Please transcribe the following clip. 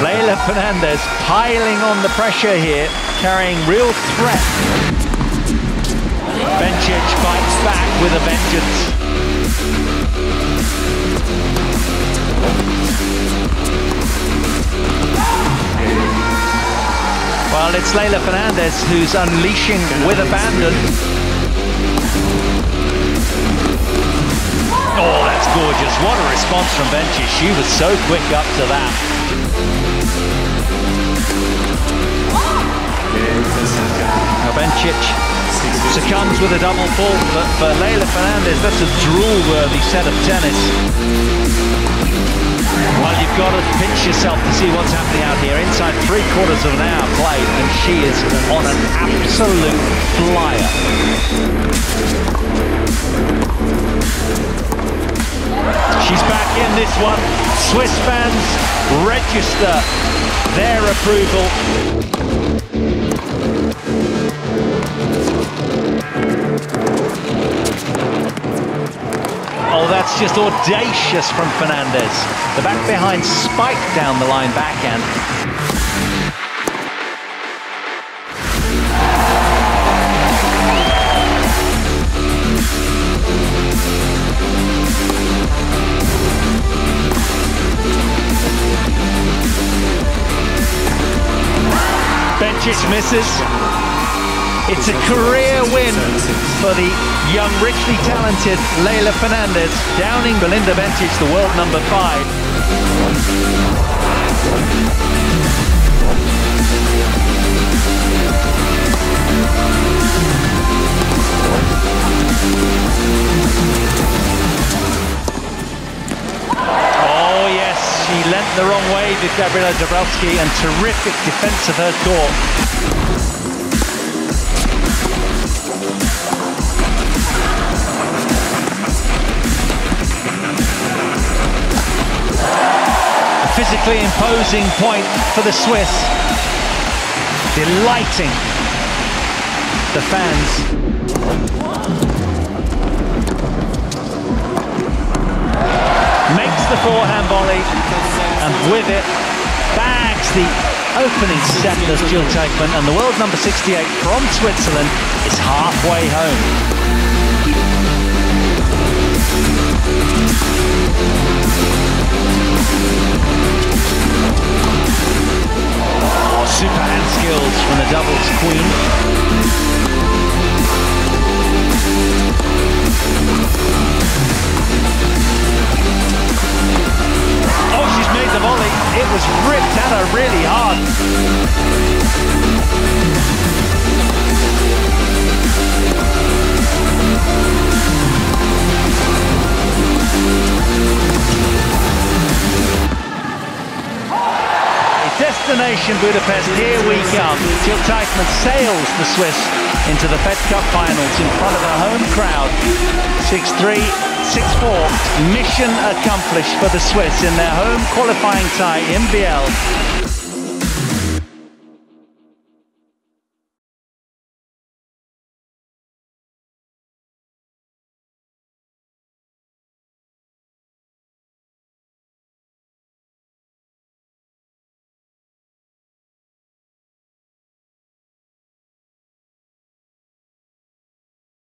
Leylah Fernandez piling on the pressure here, carrying real threat. Bencic fights back with a vengeance. Well, it's Leylah Fernandez who's unleashing with abandon. Oh, that's gorgeous. What a response from Bencic. She was so quick up to that. Bencic succumbs with a double fault, but for Leylah Fernandez, that's a drool-worthy set of tennis. Well, you've got to pinch yourself to see what's happening out here. Inside three quarters of an hour played, and she is on an absolute flyer. She's back in this one. Swiss fans register their approval. Oh, that's just audacious from Fernandez. The back behind spike down the line backhand. Bencic misses. It's a career win for the young, richly talented Leylah Fernandez, downing Belinda Bencic, the world number five. Lent the wrong way with Gabriela Dabrowski and terrific defence of her court. physically imposing point for the Swiss. Delighting the fans. Makes the forehand volley and with it bags the opening set does Jil Teichmann and the world number 68 from Switzerland is halfway home. Oh, super hand skills from the doubles queen. At her really hard. Destination Budapest, here we come. Jil Teichmann sails the Swiss into the Fed Cup finals in front of a home crowd. 6-3, 6-4. Mission accomplished for the Swiss in their home qualifying tie in Biel.